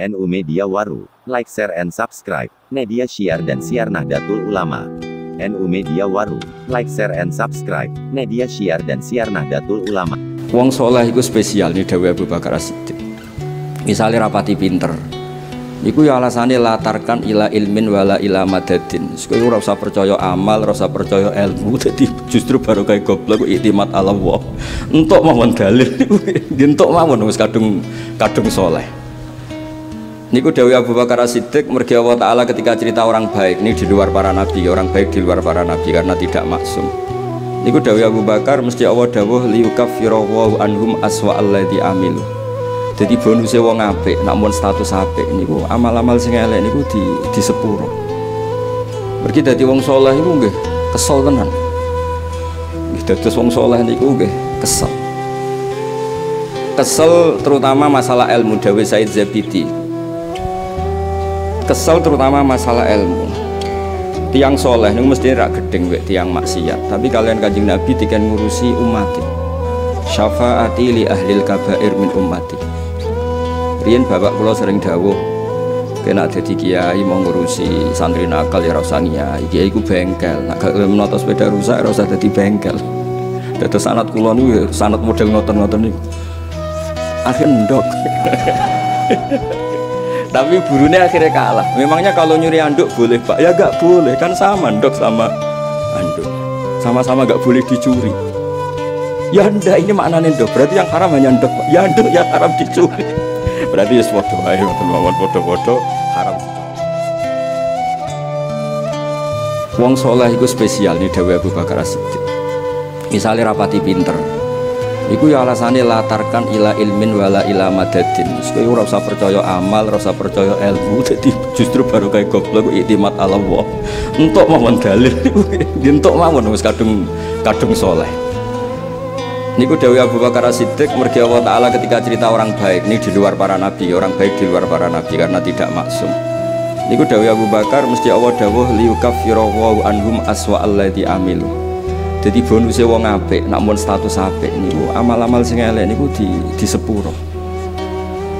NU Media Waru, like, share, and subscribe. Media Syiar dan Siar Nahdlatul Ulama. NU Media Waru, like, share, and subscribe. Media Syiar dan Siar Nahdlatul Ulama. Wong soleh itu spesial nih Dewi Abu Bakar As-Siddiq. Misalnya rapati pinter, Iku ya alasannya latarkan ila ilmin wala ila madadin. Sekali ora usah percaya amal, ora usah percaya ilmu. Jadi justru baru kayak goblok iktimat Allah. Untuk mawon dalil untuk mawon wis kadung kadung soleh. Niku Dewi Abu Bakar As-Siddiq mergi Allah Ta'ala ketika cerita orang baik. Ini di luar para nabi, orang baik di luar para nabi Karena tidak maksum. Niku Dewi Abu Bakar mesti Allah dawuh liyukaffirawwahu anhum aswa alladhi amilu. Jadi bonusnya wong apik namun status apik niku. Amal-amal sing elek niku di di sepuro. Pergi dari wong soleh niku nggih kesel tenan. Dados wong soleh niku nggih kesel. Kesel terutama masalah ilmu Dawe Said Zabidi kesel terutama masalah ilmu. Tiang soleh niku mesti rak gedeng wek tiang maksiat. Tapi kalian kanjeng Nabi tikan ngurusi umat syafaati li ahlil kabair min ummati Rian bapak pulau sering dawuh kena jadi kiai mau ngurusi santri nakal ya rasa kiai kiai ku bengkel. Nak menonton sepeda rusak rasa jadi bengkel. Dari sanat kulon itu sanat model nonton nih akhir ndok tapi burunya akhirnya kalah. Memangnya kalau nyuri anduk boleh pak? Ya gak boleh. Kan sama ndok sama anduk. Sama-sama gak boleh dicuri. Ya ndak ini maknanya ndok berarti yang haram hanya ndok ya ndok yang haram dicuri. Berarti ya sepodo ayo mawon podo-podo haram Wong soleh itu spesial nih Dewi Abu Bakar misalnya rapati pinter Iku ya alasannya latarkan ila ilmin wala ila madadin. Sekali ora usah percaya amal, ora usah percaya ilmu. Jadi justru baru kayak goblok iktimat Allah. Untuk mawon dalil, untuk mawon wis kadung kadung soleh. Niku Dewi Abu Bakar As-Siddiq mergi Allah Ta'ala ketika cerita orang baik Ini di luar para nabi, orang baik di luar para nabi karena tidak maksum Niku Dewi Abu Bakar mesti Allah dawuh liyukaffirawwahu anhum aswa alladhi amilu Jadi bonusnya wong apik, namun status apik niku amal-amal sing elek niku di di sepuro.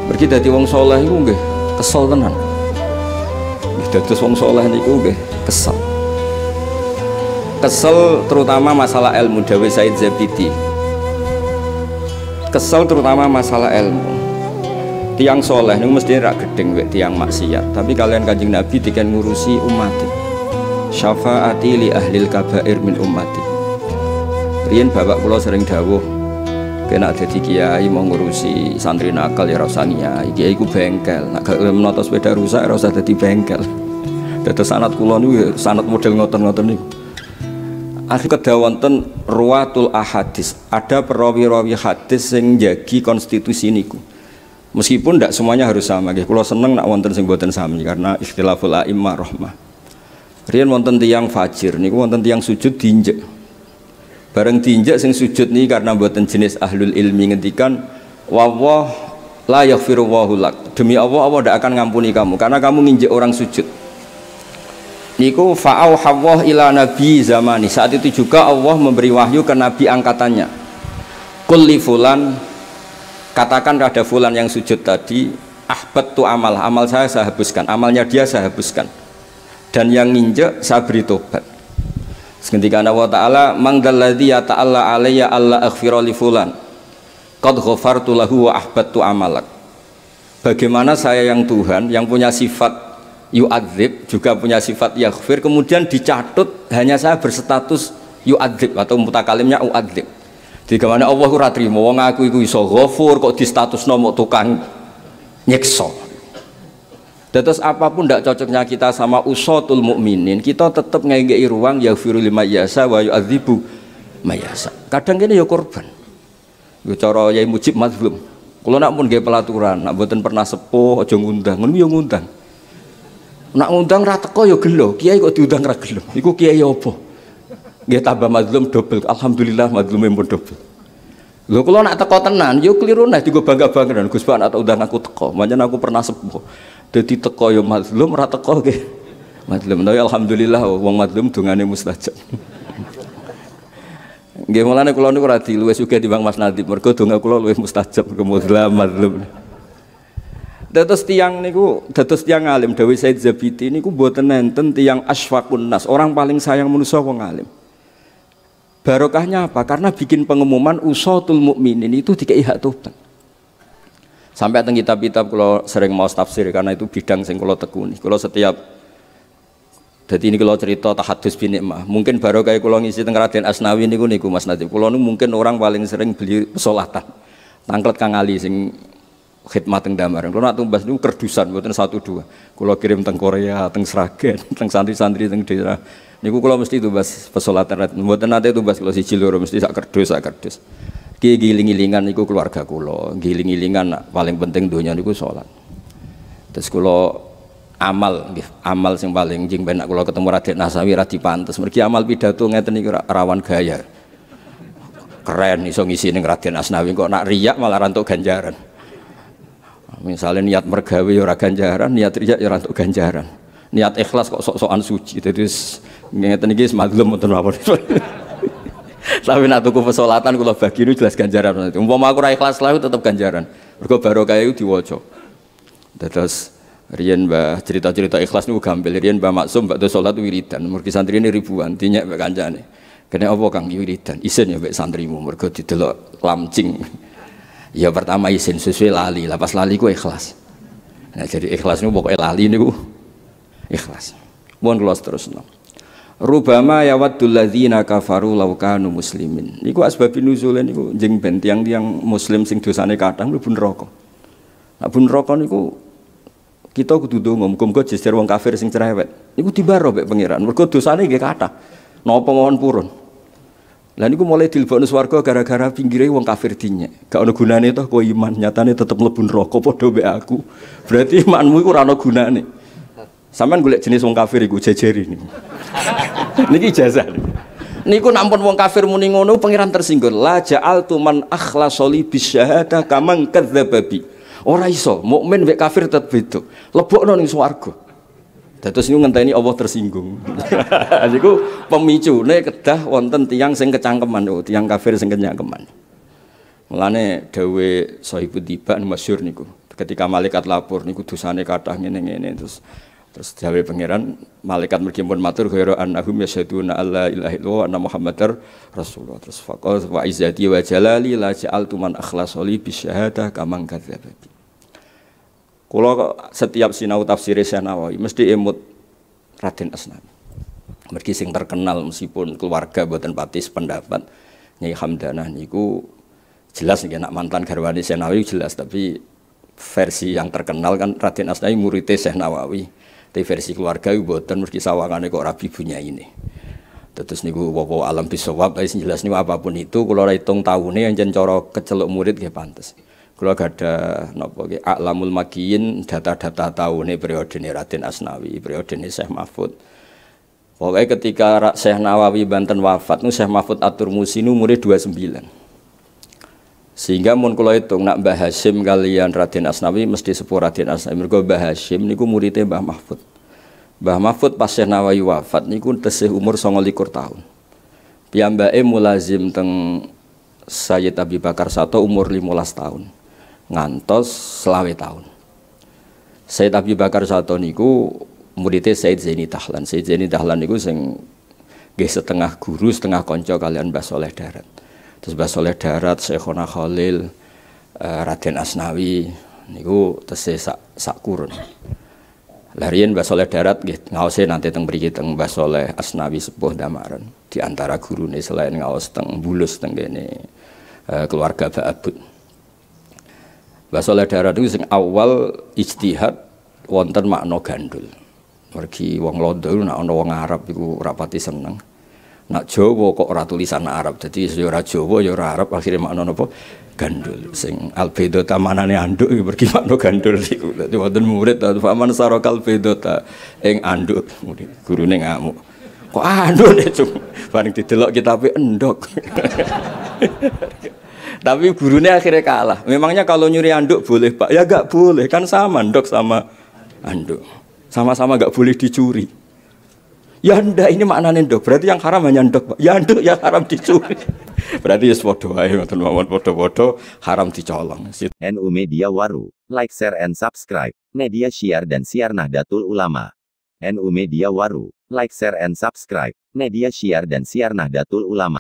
Mergi dadi wong soleh niku nggih kesel tenan. Dados wong soleh niku nggih kesel. Kesel terutama masalah ilmu Dawe Said Zabidi kesel terutama masalah ilmu tiang soleh ini mesti rak gedeng wek tiang maksiat tapi kalian kanjeng nabi dikan ngurusi umat syafaati li ahlil kabair min ummati Rian bapak pulau sering dawuh kena jadi kiai mau ngurusi santri nakal ya rasanya kiai ku bengkel. Nak menonton sepeda rusak rasa jadi bengkel. Dada sanat kulon itu sanat model ngoten-ngoten nih akhir kedawonten ruwatul ahadis. Ada perawi-rawi hadis yang jagi konstitusi niku. Meskipun tidak semuanya harus sama gitu kalau seneng nak wonten sing boten sami karena istilahul a'immah rahmah. Riyen wonten tiang fajir niku wonten tiang sujud diinjek bareng diinjek sing sujud nih karena boten jenis ahlul ilmi ngendikan wawah la yaghfiru lak. Demi Allah Allah tidak akan ngampuni kamu karena kamu nginjek orang sujud. Niku fa'au hawah ila nabi zamani. Saat itu juga Allah memberi wahyu ke nabi angkatannya. Kulli fulan katakan ada fulan yang sujud tadi ahbat tu amal amal saya saya hapuskan amalnya dia saya hapuskan. Dan yang nginjek saya beri tobat ketika Allah Ta'ala mangdalladhi ya ta'ala alaiya Allah akhfira li fulan qad ghafartu lahu wa ahbattu amalak. Bagaimana saya yang Tuhan yang punya sifat yu'adzib juga punya sifat yaghfir kemudian dicatut hanya saya berstatus yu'adzib atau mutakalimnya u'adzib. Di mana Allah ora trimo wong aku iku iso ghafur kok di status nomor tukang nyekso Terus apa pun tidak cocoknya kita sama usotul mukminin, kita tetap ngengei ruang yaghfiru lima yasa wa yu'adzibu mayasa. Kadang ini ya korban. Yo cara yai mujib mazlum. Kalau nak pun gaya pelaturan, nak buatan pernah sepuh, aja ngundang, ngono yo ngundang. Nak ngundang ra teko ya gelo, kiai kok diundang ra gelo. Iku kiai apa? Nggih tambah mazlum double. Alhamdulillah mazlume pun double. Lho kalau nak teko tenan, yo keliru nah digo bangga-bangga Gus Pak nak undang aku teko. Manjen aku pernah sepuh. Dadi teko yo mazlum ra teko nggih. Mazlum tapi alhamdulillah wong mazlum dungane mustajab. Nggih mulane kula niku ora diluwes sugih timbang Mas Nadib. Mergo donga kula luwih mustajab mergo mazlum mazlum. Dados tiang niku dados tiang alim Dewi Said Zabiti niku mboten nenten tiang asfaqun nas, orang paling sayang manusia wong alim. Barokahnya apa? Karena bikin pengumuman usatul mukminin itu dikei hak tobat. Sampai teng kitab-kitab kalau sering mau tafsir karena itu bidang sing kalau tekuni. Kalau setiap jadi ini kalau cerita tahadus bin mah mungkin baru kayak kalau ngisi teng Raden Asnawi niku niku Mas Nadif. Kalau mungkin orang paling sering beli pesolatan. Tangklet Kang Ali sing khidmat teng damar. Kalau nak tumbas itu kerdusan, bukan satu dua. Kalau kirim teng Korea, teng Sragen, teng santri-santri teng daerah. Niku kalau mesti tumbas pesolatan. Bukan nanti tumbas kalau si cilur mesti sak kerdus sak kerdus. Ki giling-gilingan niku keluarga kulo, giling-gilingan paling penting dunia niku sholat. Terus kulo amal amal sing paling jing benak kulo ketemu Raden Nasawi ra dipantes. Mergi amal pidato ngeten niku rawan gaya. Keren iso ngisi ning Raden Asnawi kok nak riak malah rantuk ganjaran. Misalnya niat mergawe ya ora ganjaran, niat riak ya rantuk ganjaran. Niat ikhlas kok sok-sokan suci. Jadi ngeten iki semaghlem mboten apa Tapi nak tuku pesolatan kula bagi itu jelas ganjaran. Umpama aku ra ikhlas lah tetep ganjaran. Mergo barokah itu diwaca. Terus Rian mbah cerita-cerita ikhlas niku gampil. Rian mbah maksum mbak salat wiridan. Mergi santri ini ribuan, dinyak mbak kancane. Kena apa Kang wiridan? Isin ya mbak santrimu mergo didelok lamcing. Ya pertama isin sesuai lali, lapas lali ku ikhlas. Nah, jadi ikhlas niku pokoknya lali niku ikhlas. Mohon kula terusno. Rubama yawaddul ladzina kafaru law kanu muslimin. Niku asbab nuzul niku jeng ben tiang-tiang muslim sing dosane kathah mlebu neraka. Nah bun neraka niku kita kudu donga muga-muga jejer wong kafir sing cerewet. Niku dibaro mek pangeran. Mergo dosane nggih kathah. Napa mawon purun. Lah niku mulai dilebokno swarga gara-gara pinggire wong kafir dinyek. Gak ono gunane toh kowe iman, nyatane tetep mlebu neraka padha mek aku. Berarti imanmu iku ora ono gunane. Sampeyan golek jenis wong kafir iku jejeri niku. niki ijazah. Niku nampun wong kafir muni ngono pangeran tersinggung. La ja'altu man akhlasoli bisyahada kamang kadzababi. Ora iso, mukmin mek kafir tetep beda. Lebokno ning swarga. Dados niku ngenteni Allah tersinggung. Niku pemicune kedah wonten tiang sing kecangkeman, oh, tiang kafir sing kecangkeman. Mulane dawe sahibu tiba masyhur niku. Ketika malaikat lapor niku dosane kathah ngene-ngene terus terus dawe pangeran malaikat mergi pun matur ghairu annahum yasyaduna alla ilaha illallah anna muhammadar rasulullah terus faqal wa izzati wa jalali la ja'altu man akhlasoli bi syahadah kamang kadzdzaba kalau setiap sinau tafsir Syekh Nawawi mesti emut Raden Asnawi. Mergi sing terkenal meskipun keluarga buatan patis pendapat Nyai Hamdanah niku jelas nih nak mantan garwani Syekh Nawawi jelas tapi versi yang terkenal kan Raden Asnawi muridnya Syekh Nawawi. Tapi versi keluarga itu buatan meski sawangannya kok rabi punya ini. Terus niku wawo alam bisawab, jelas niku apa pun itu kalau hitung tahunnya yang jencoro kecelok murid gak pantas. Kalau ada nopo ki aklamul makiyin data-data tahu nih periode ini Raden Asnawi, periode ini Syekh Mahfud. Pokoknya ketika Syekh Nawawi Banten wafat, nu Syekh Mahfud Atur Musi nu umurnya 29. Sehingga mun kula hitung nak Mbah Hashim kalian Raden Asnawi mesti sepuh Raden Asnawi. Mergo Mbah Hashim niku muridnya Mbah Mahfud. Mbah Mahfud pas Syekh Nawawi wafat niku tesih umur 29 tahun. Piyambake mulazim teng Sayyid Abi Bakar Sato umur 15 tahun ngantos selawe tahun. Sayyid Abi Bakar Sato niku muridnya Sayyid Zaini Dahlan. Sayyid Zaini Dahlan niku sing setengah guru, setengah konco kalian Mbah Soleh Darat. Terus Mbah Soleh Darat, Syekhona Khalil, uh, Raden Asnawi niku tesih sak, sak kurun. Larian Mbah Soleh Darat nggih ngaose nanti teng mriki teng Mbah Asnawi sepuh Damaran. Di antara gurune selain ngaos teng Bulus teng kene uh, keluarga. Mbah Soleh Darat itu sing awal ijtihad wonten makna gandul. Mergi wong Londo nak ana wong Arab iku rapati seneng. Nak Jawa kok ora tulisan Arab. Jadi ya ora Jawa ya ora Arab akhirnya makna napa? Gandul. Sing albedo tamanane anduk iku pergi gandul iku. Dadi wonten murid faman sarokal bedota ing anduk. Gurune ngamuk. Kok anduk itu? Bareng didelok kitabe endok. Tapi gurunya akhirnya kalah. Memangnya kalau nyuri anduk boleh pak? Ya gak boleh, kan sama anduk sama anduk. Sama-sama gak boleh dicuri. Ya ndak ini maknanya ndok. Berarti yang haram hanya ndok pak. Ya anduk yang haram dicuri. Berarti ya podo wae ngoten mawon podo-podo haram dicolong. NU Media Waru, like, share and subscribe. Media Syiar dan Siar Nahdlatul Ulama. NU Media Waru, like, share and subscribe. Media Syiar dan Siar Nahdlatul Ulama.